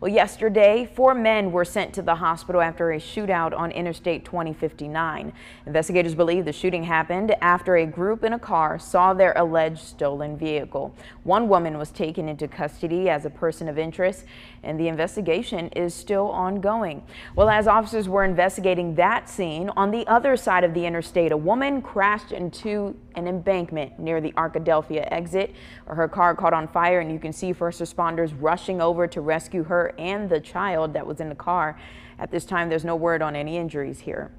Well, yesterday, four men were sent to the hospital after a shootout on Interstate 2059. Investigators believe the shooting happened after a group in a car saw their alleged stolen vehicle. One woman was taken into custody as a person of interest, and the investigation is still ongoing. Well, as officers were investigating that scene, on the other side of the interstate, a woman crashed into an embankment near the Arkadelphia exit. Her car caught on fire, and you can see first responders rushing over to rescue her and the child that was in the car. At this time, there's no word on any injuries here.